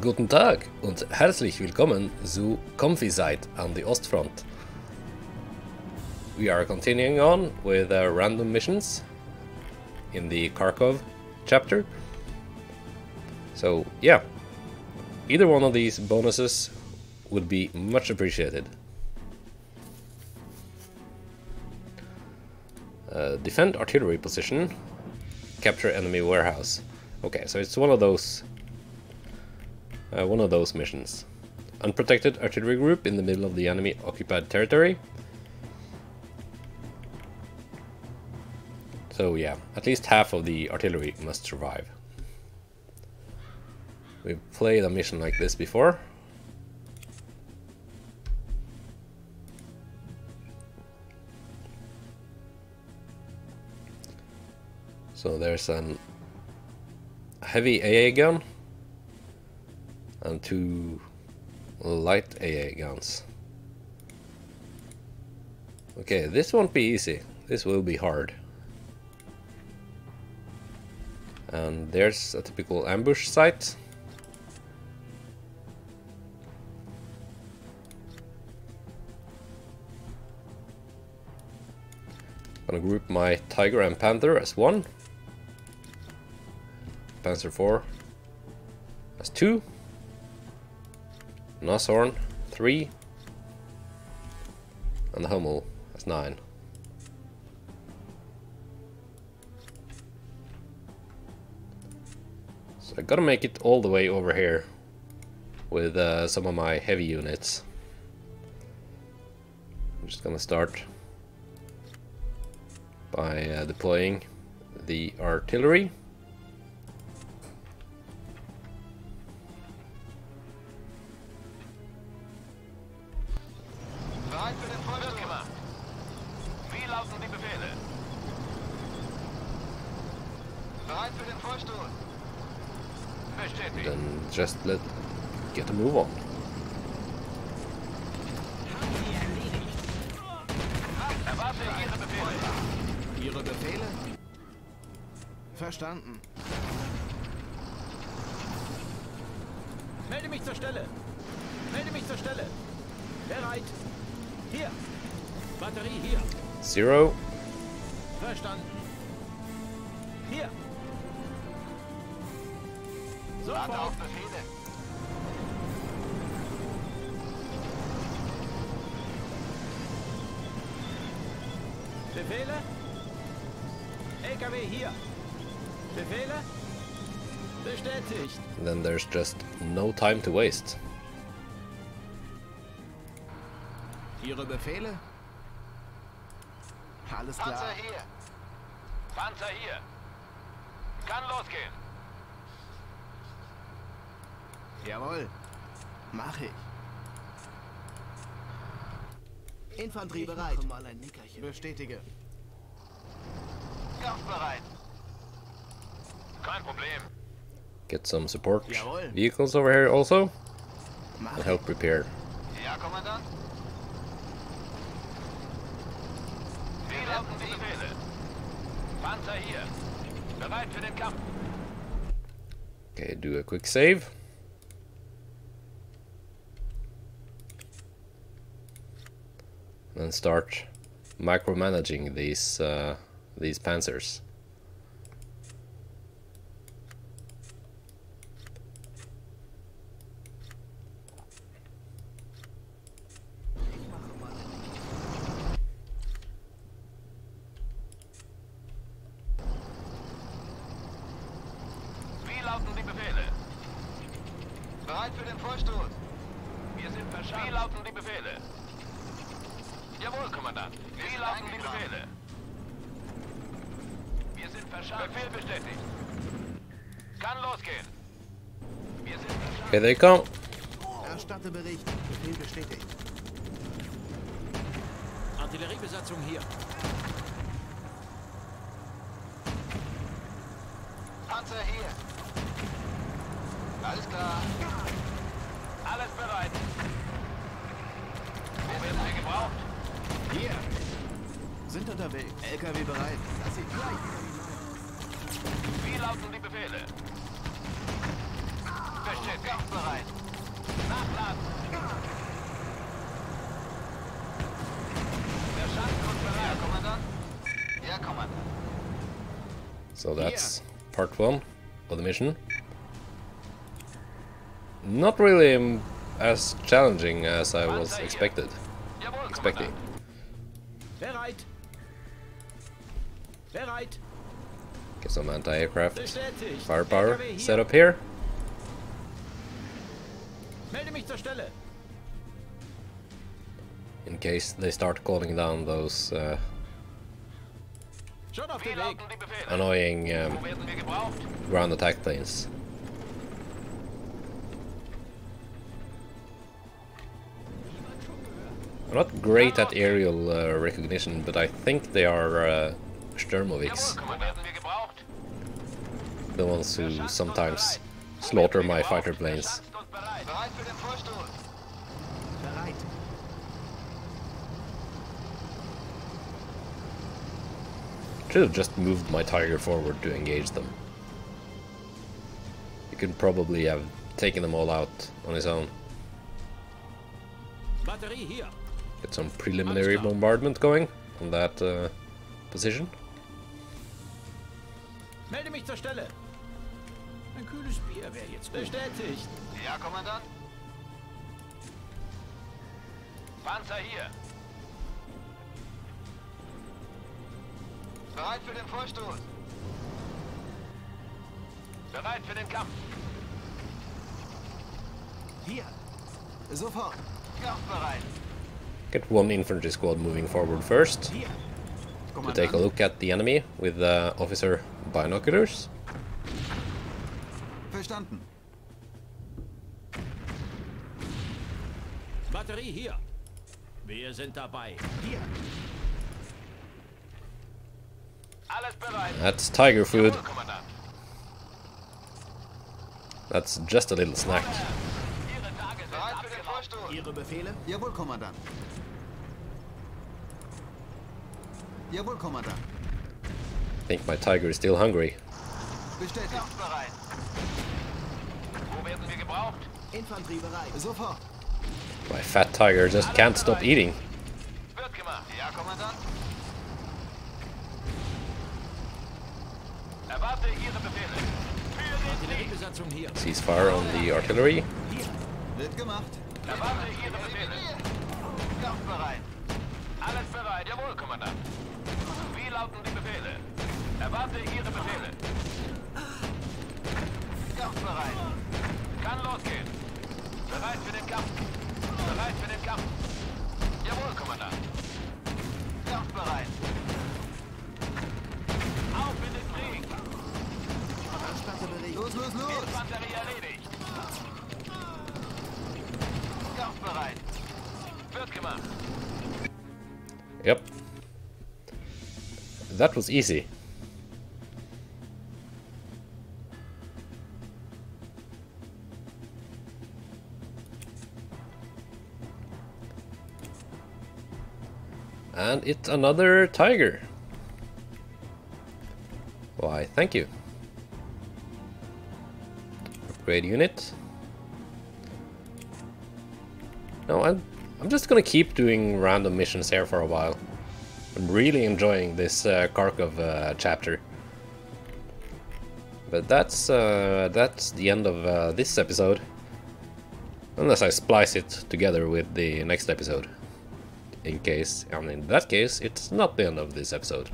Guten Tag und herzlich willkommen zu Comfyzeit on the Ostfront. We are continuing on with uh, random missions in the Kharkov chapter. So yeah, either one of these bonuses would be much appreciated. Uh, defend artillery position, capture enemy warehouse. Okay, so it's one of those uh, one of those missions. Unprotected artillery group in the middle of the enemy occupied territory. So yeah, at least half of the artillery must survive. We've played a mission like this before. So there's an heavy AA gun and two light AA guns. Okay, this won't be easy. This will be hard. And there's a typical ambush site. Gonna group my Tiger and Panther as one. Panzer 4 as two. Nashorn, 3. And the Hummel, that's 9. So I gotta make it all the way over here with uh, some of my heavy units. I'm just gonna start by uh, deploying the artillery. Then just let get a move on. Ihre Befehle? Verstanden. Melde mich zur Stelle. Melde mich zur Stelle. Bereit. Hier. Batterie hier. Zero. Verstanden. Hier. Warte auf. Befehle. Befehle? LKW hier. Befehle? Bestätigt. Then there's just no time to waste. Ihre Befehle? Alles klar. Panzer hier. Panzer hier. Kann losgehen. Jawohl. Mach ich. Infanterie bereit. Bestätige. Kampfbereit. Kein Problem. Get some support Jawohl. vehicles over here also Mach and ich. help repair. Ja, Kommandant? Wie lauten die Befehle? Panzer hier. Bereit für den Kampf. Okay, do a quick save. And start micromanaging these uh, these panzers. Bereit für den Vorstoß. Wir sind verschafft. Wie lauten die Befehle? Jawohl, Kommandant. Wie lauten die Befehle? Wir sind verschafft. Befehl bestätigt. Kann losgehen. Wir sind verschafft. Okay, they come. Erstatte Bericht. Befehl bestätigt. Artilleriebesatzung hier. Panzer hier. Alles klar. Alles bereit. Wo werden wir gebraucht? Hier. Sind unterwegs. LKW bereit. Lass sie gleich. Wie lauten die Befehle? versteht. Kampfbereit. Nachladen. Verstanden und bereit. Ja, Kommandant. Ja, Kommandant. So that's part one of the mission. Not really um, as challenging as I was expected. Expecting. Bereit. Bereit. Get some anti-aircraft firepower set up here. Melde mich zur Stelle. in case they start calling down those uh, Schon auf Wie dem Weg. lauten die Befehle? annoying um, werden wir gebraucht? ground attack planes. Not great at aerial uh, recognition, but I think they are uh, Sturmoviks, the ones who sometimes slaughter my fighter planes. Should have just moved my Tiger forward to engage them. He could probably have taken them all out on his own. Batterie hier. Get some preliminary bombardment going on that uh, position. Melde mich zur Stelle. Ein kühles Bier wäre jetzt gut. Bestätigt. Ja, Kommandant. Panzer hier. Bereit für den Vorstoß. Bereit für den Kampf. Hier. Sofort. Kampfbereit. Get one infantry squad moving forward first to take a look at the enemy with uh, officer binoculars. Verstanden. Batterie hier. Wir sind dabei. Hier. Alles bereit. That's tiger food. That's just a little snack. Ihre Tage sind bereit für den Vorstoß. Ihre Befehle? Jawohl, Kommandant. Jawohl, Kommandant. I think my tiger is still hungry. Bestätigt. Wo werden wir gebraucht? Infanterie bereit. Sofort. My fat tiger just can't stop eating. Wird gemacht. Ja, Kommandant. Erwarte Ihre Befehle. Für den Krieg. Ceasefire on the artillery. Wird gemacht. Erwarte Ihre Befehle. Kampfbereit. Alles bereit. Jawohl, Kommandant. Wie lauten die Befehle? Erwarte Ihre Befehle. Kampfbereit. Kann losgehen. Bereit für den Kampf. Bereit für den Kampf. Jawohl, Kommandant. Kampfbereit. Auf in den Krieg. Bewegung. Los, los, los. Infanterie erledigt. Kampfbereit. Wird gemacht. Yep. That was easy. And it's another tiger. Why, thank you. Upgrade unit. No, I'm I'm just gonna keep doing random missions here for a while. I'm really enjoying this uh, Kharkov uh, chapter. But that's uh, that's the end of uh, this episode. Unless I splice it together with the next episode. In case, and in that case, it's not the end of this episode.